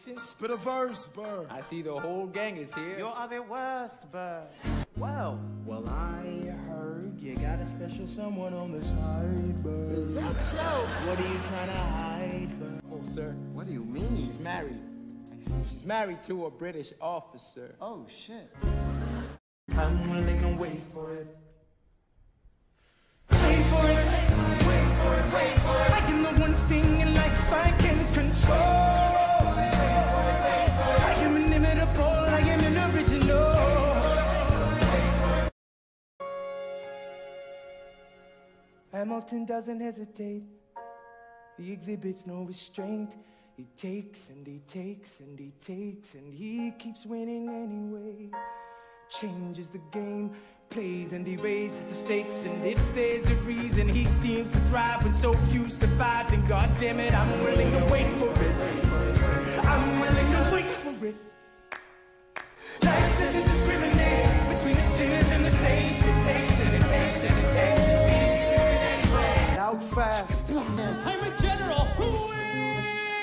fiction? Spit a verse, Burr. I see the whole gang is here. You are the worst, Burr. Well, well, I heard you got a special someone on the side, Burr. Is that so? What are you trying to hide, Burr? Oh, sir. What do you mean? She's married. I see. She's married to a British officer. Oh, shit. I'm willing to wait for it. Hamilton doesn't hesitate. He exhibits no restraint. He takes and he takes and he takes and he keeps winning anyway. Changes the game, plays and he raises the stakes. And if there's a reason he seems to thrive when so few survive, then God damn it, I'm willing to wait for it. Fast. I'm a general.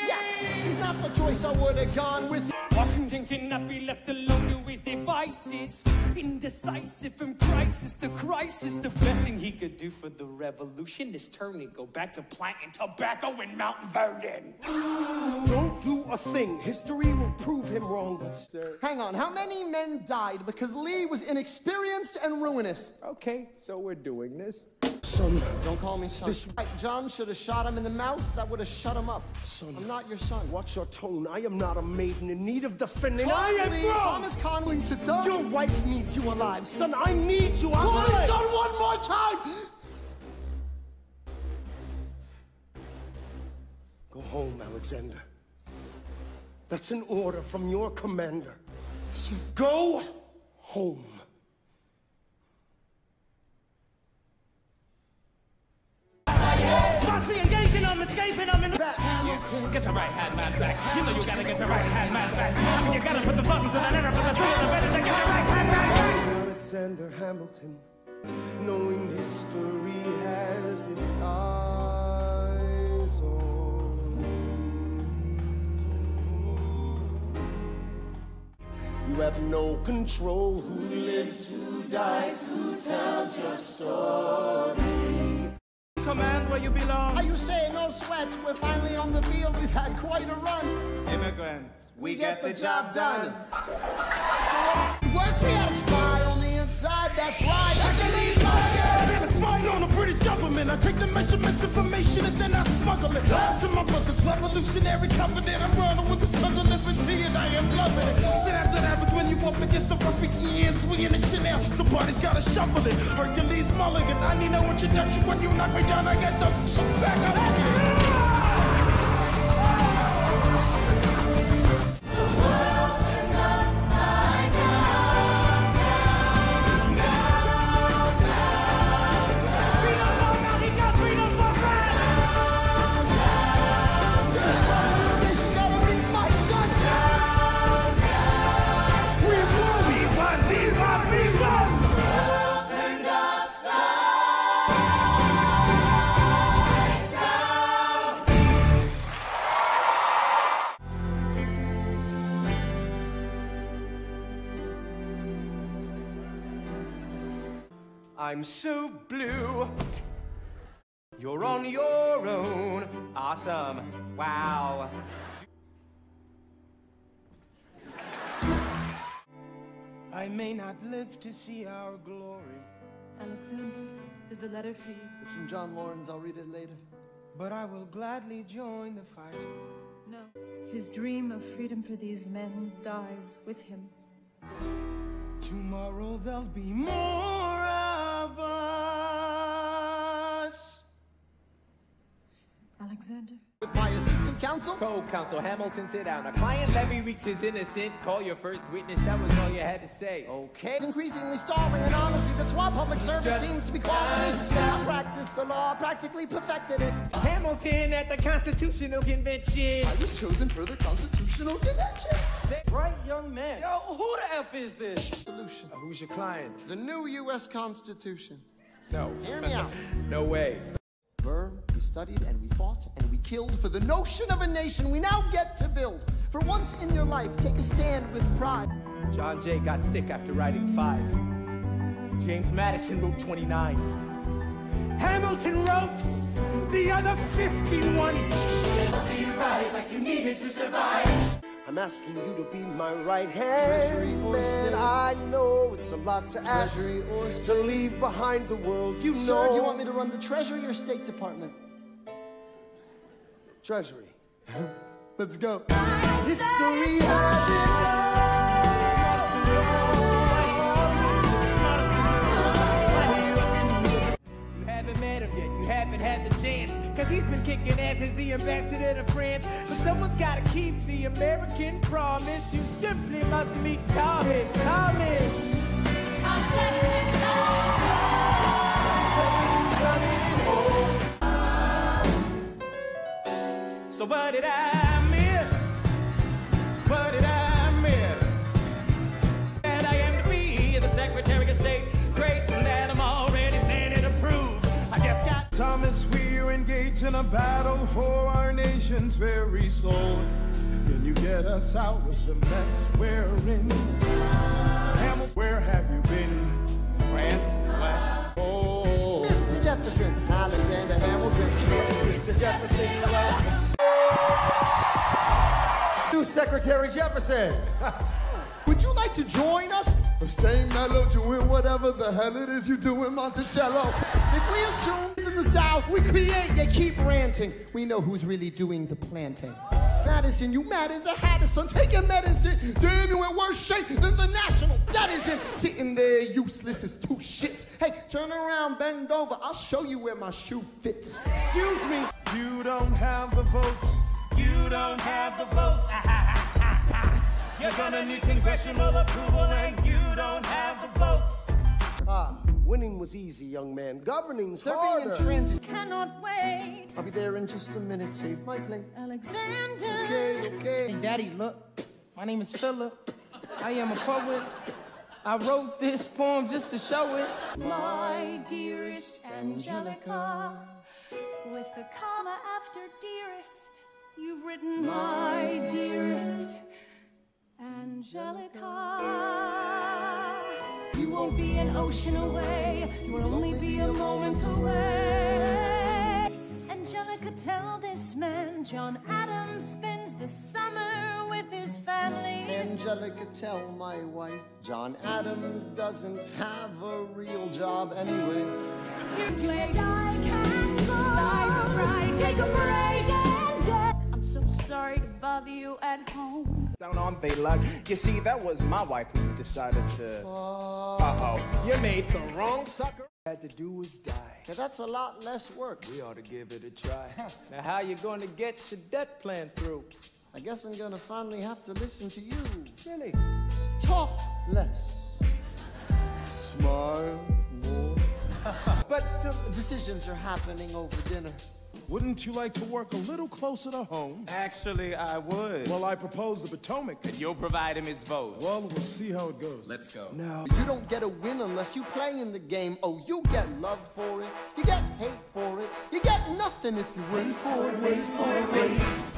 Yeah, he's not the choice I would have gone with. Washington cannot be left alone to his devices. Indecisive from crisis to crisis. The best thing he could do for the revolution is turn and go back to planting tobacco in Mount Vernon. Don't do a thing. History will prove him wrong. Sir. Hang on, how many men died because Lee was inexperienced and ruinous? Okay, so we're doing this. Son, Don't call me son. This- John should have shot him in the mouth. That would have shut him up. Son. I'm not your son. watch your tone. I am not a maiden in need of defending. I am wrong. Thomas Conway to die. Your wife needs you alive. Son, I need you Call me alive. son one more time. Go home, Alexander. That's an order from your commander. Go home. Get your right hand man back. You know you gotta get your right hand man back. I mean, you gotta put the button to the letter, but the sooner the better to get your right hand back. Alexander Hamilton, knowing history has its eyes on you. You have no control. Who lives, who dies, who tells your story? Command where you belong. Are you saying no sweat? We're finally on the field. We've had quite a run. Immigrants, we, get the job done. so Work me a spy on the inside. That's right. I can leave my I'm a spy on the British government. I take the measurements, information, and then I smuggle it to my brother's revolutionary covenant. I'm running with the sons of liberty, and I am loving it. So that's what happens when you up against the ruffians. Swinging the Chanel, somebody's gotta shuffle it. Hercules Mulligan, I need no introduction. When you knock me down, I get the shit back up. I'm so blue. You're on your own. Awesome. Wow. I may not live to see our glory, Alexander, there's a letter for you. It's from John Lawrence. I'll read it later. but I will gladly join the fight. No. His dream of freedom for these men dies with him. Tomorrow there'll be more Alexander? With my assistant counsel. Co-counsel Hamilton, sit down. A client Levy Weeks is innocent. Call your first witness. That was all you had to say. Okay. It's increasingly stalling, and honestly, that's why public service seems to be calling me. I practiced the law, practically perfected it. Hamilton at the Constitutional Convention. I was chosen for the Constitutional Convention. Bright young man. Yo, who the F is this? Solution. Who's your client? The new U.S. Constitution. No. Hear me out. No way. Burr, we studied and we fought and we killed for the notion of a nation we now get to build. For once in your life, take a stand with pride. John Jay got sick after writing five. James Madison wrote 29. Hamilton wrote the other 51. Be right like you needed to survive. I'm asking you to be my right hand. Treasury or man. I know it's a lot to ask. Treasury or to leave behind the world you Sir, know. do you want me to run the Treasury or State Department? Treasury. Let's go. History has You haven't met him yet, you haven't had the chance. Cause he's been kicking ass as the ambassador to France. But someone's gotta keep the American promise. You simply must meet Thomas. Thomas! So what did I miss? What did I miss? And I am to be the Secretary of State. Great that I'm already Senate approved. I just got Thomas, we're engaged in a battle for our nation's very soul. Can you get us out of the mess we're in? Hamilton, where have you been? France, last. Oh. Mr. Jefferson, Alexander Hamilton, Mr. Jefferson. Secretary Jefferson. Would you like to join us? Or stay mellow, doing whatever the hell it is you do in Monticello. If we assume it's in the South, we create, you keep ranting. We know who's really doing the planting. Madison, you mad as a Hattison, taking medicine. Damn, you in worse shape than the national debt is. Sitting there useless as two shits. Hey, turn around, bend over. I'll show you where my shoe fits. Excuse me. You don't have the votes. You don't have the votes. You're gonna need congressional approval, and you don't have the votes. Ah, winning was easy, young man. Governing's They're harder. being in transit. Cannot wait. I'll be there in just a minute. Save my plate. Alexander. Okay, okay. Hey, Daddy, look. My name is Philip. I am a poet. I wrote this poem just to show it. My dearest Angelica. With the comma after dearest, you've written my dearest Angelica. You won't be an ocean away, you will only be a moment away. Angelica, tell this man John Adams spends the summer with his family. Angelica, tell my wife John Adams doesn't have a real job anyway. Your place I can bother at home. down on they luck. You see, that was my wife who decided to. Uh oh. You made the wrong sucker. Had to do was die. Now that's a lot less work. We ought to give it a try. Now, how you going to get your debt plan through? I guess I'm gonna finally have to listen to you. Really? Talk less. Smile more. But uh, Decisions are happening over dinner. Wouldn't you like to work a little closer to home? Actually, I would. Well, I propose the Potomac. and you'll provide him his vote. Well, we'll see how it goes. Let's go. Now, you don't get a win unless you play in the game. Oh, you get love for it. You get hate for it. You get nothing if you wait for it, wait for it, wait.